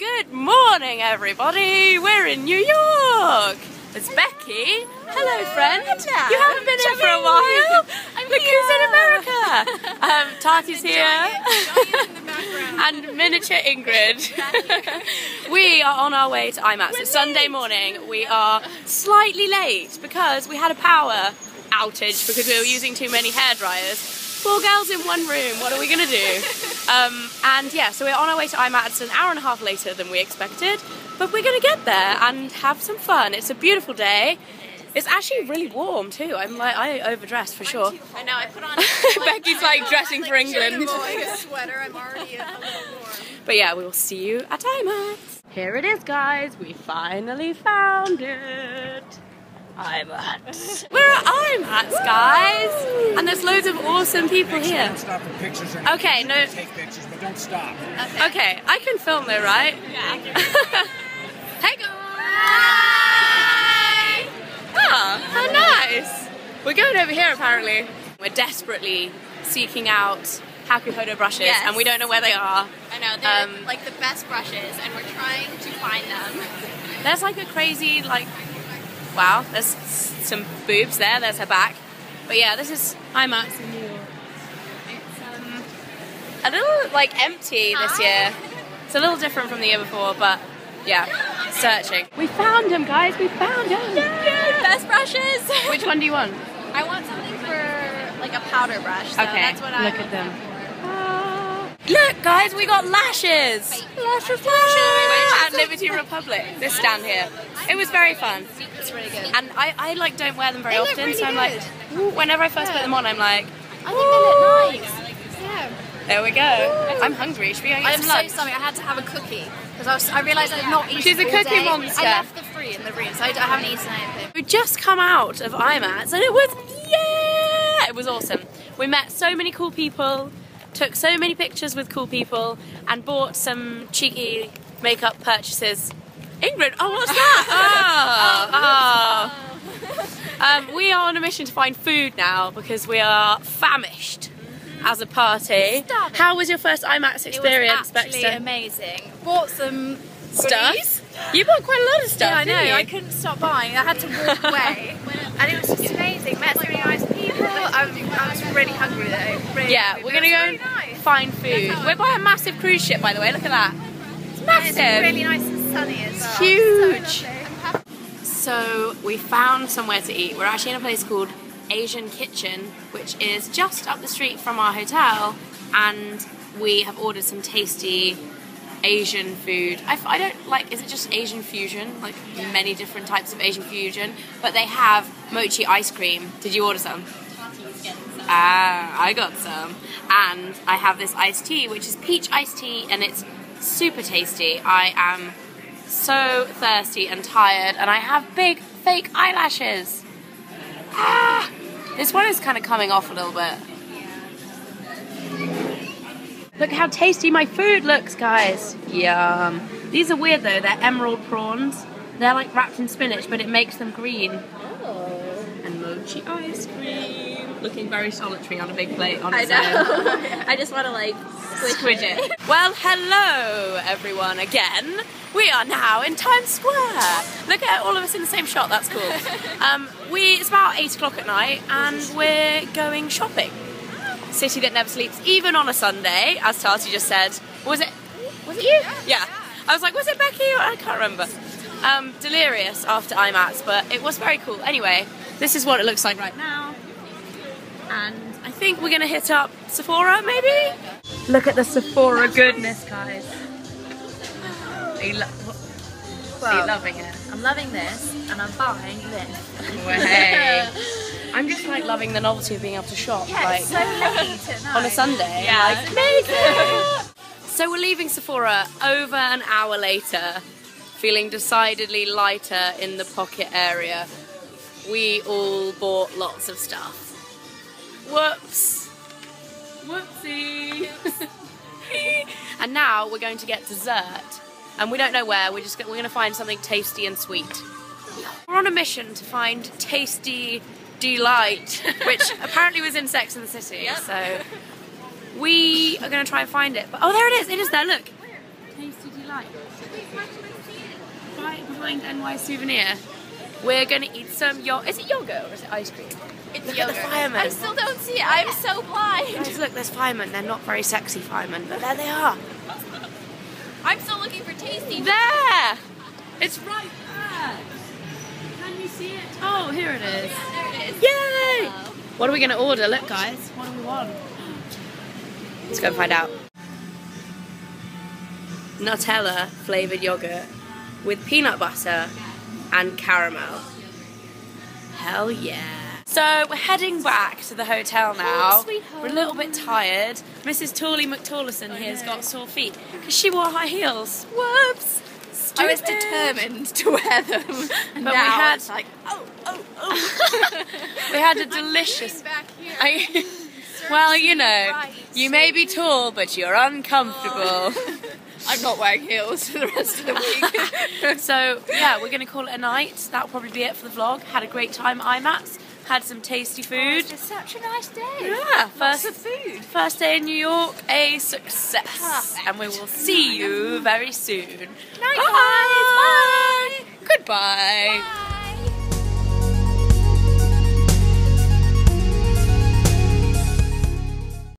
Good morning, everybody. We're in New York. It's Becky. Hello, friend. Hello. You haven't been here for a while. I'm Look who's in America. Um, Tati's here. Giant the and miniature Ingrid. we are on our way to IMATS. It's Sunday morning. We are slightly late because we had a power outage because we were using too many hair dryers. Four girls in one room. What are we gonna do? Um, and yeah, so we're on our way to IMATS. It's an hour and a half later than we expected, but we're gonna get there and have some fun. It's a beautiful day. It's actually really warm too. I'm like I overdressed for sure. I know, I put on. Becky's like dressing for England. Like a sweater, I'm already a little warm. But yeah, we will see you at IMATS. Here it is, guys. We finally found it. IMATS. We're at IMATS, guys. And there's loads of awesome people here. Don't stop for pictures. Or Okay, no. Take pictures, but don't stop. Okay, I can film though, right? Yeah. hey guys! Hi. Ah, how nice! We're going over here apparently. We're desperately seeking out Hakuhodo brushes Yes. and we don't know where they are. I know, they're Um, like the best brushes, and we're trying to find them. There's like a crazy like wow, there's some boobs there, there's her back. But yeah, this is IMATS in New York. It's um, a little like empty this year. It's a little different from the year before, but yeah, searching. We found him, guys. We found him. Best brushes! Which one do you want? I want something for like a powder brush, so Okay, that's what I look at them. Look guys, we got lashes. Lashes, lashes. At Liberty Republic. This stand here. It was very fun. It's really good. And I, I like don't wear them very They often, really so I'm like, whenever I first put them on, I'm like, I think they look nice. Yeah. there we go. I'm hungry. Should we go get I'm some so sorry. I had to have a cookie because I, was, I realized I've not eaten. She's a cookie day. monster. I left the free in the room, so I, I haven't eaten anything. We just come out of IMATS and it was yeah, it was awesome. We met so many cool people, took so many pictures with cool people, and bought some cheeky makeup purchases. Ingrid, oh what's that? Oh, oh. Um, we are on a mission to find food now because we are famished as a party. Starving. How was your first IMATS experience, it was actually Baxter? amazing. Bought some Stuff? goodies. You bought quite a lot of stuff. Yeah, I know. I couldn't stop buying. I had to walk away, and it was just amazing. Met so many nice people. I was, I was really hungry though. Really Yeah, hungry, we're gonna go really nice. find food. We're by a massive cruise ship, by the way. Look at that. It's massive. It's really nice and sunny as well. huge. So. So we found somewhere to eat. We're actually in a place called Asian Kitchen, which is just up the street from our hotel, and we have ordered some tasty Asian food. I, I don't like. Is it just Asian fusion? Like many different types of Asian fusion, but they have mochi ice cream. Did you order some? Ah, I got some. And I have this iced tea, which is peach iced tea, and it's super tasty. I am so thirsty and tired, and I have big fake eyelashes. Ah! This one is kind of coming off a little bit. Look how tasty my food looks, guys. Yum. These are weird though, they're emerald prawns. They're like wrapped in spinach, but it makes them green. And mochi ice cream. Looking very solitary on a big plate on its own. I just want to like Squidge it. Well, hello everyone again. We are now in Times Square. Look at all of us in the same shot. That's cool. Um, we it's about eight o'clock at night, and we're going shopping. City that never sleeps, even on a Sunday, as Tati just said. Was it? Was it you? Yeah. I was like, was it Becky? I can't remember. Um, delirious after IMATS, but it was very cool. Anyway, this is what it looks like right now. And I think we're gonna hit up Sephora, maybe? Look at the Sephora goodness, guys. Are you, lo- are you loving it? I'm loving this, and I'm buying this. I'm just like loving the novelty of being able to shop Yeah, like so late on a Sunday. Yeah. Like, so we're leaving Sephora over an hour later, feeling decidedly lighter in the pocket area. We all bought lots of stuff. Whoops. Whoopsie. and now we're going to get dessert. And we don't know where, we're just we're going to find something tasty and sweet. We're on a mission to find Tasti D-Lite, which apparently was in Sex and the City. So we are going to try and find it. But oh, there it is! It is there. Look. Tasti D-Lite. Right behind NY Souvenir, we're gonna eat some yo. Is it yogurt or is it ice cream? It's Look at the firemen. I still don't see it. I'm so blind. Guys, look, there's firemen. They're not very sexy firemen, but there they are. I'm still looking for tasty. There! It's right there! Can you see it? Oh, here it is. There it is. Yay! What are we going to order? Look, guys. What do we want? Let's go and find out. Nutella flavoured yogurt with peanut butter and caramel. Hell yeah. So we're heading back to the hotel now. Oh. We're a little bit tired. Mrs. Tawley McTawlison here's oh, got sore feet because she wore high heels. Whoops. I was determined to wear them. And But we had- like, oh, oh, oh. We had a delicious. back here. I, well, you know, Right. you may be tall, but you're uncomfortable. Oh. I'm not wearing heels for the rest of the week. so yeah, we're gonna call it a night. That'll probably be it for the vlog. Had a great time IMATs. Had some tasty food. It's such a nice day. Yeah, Lots first of food. first day in New York, a success. Perfect. And we will see you very soon. Night, Bye. guys. Goodbye. Bye.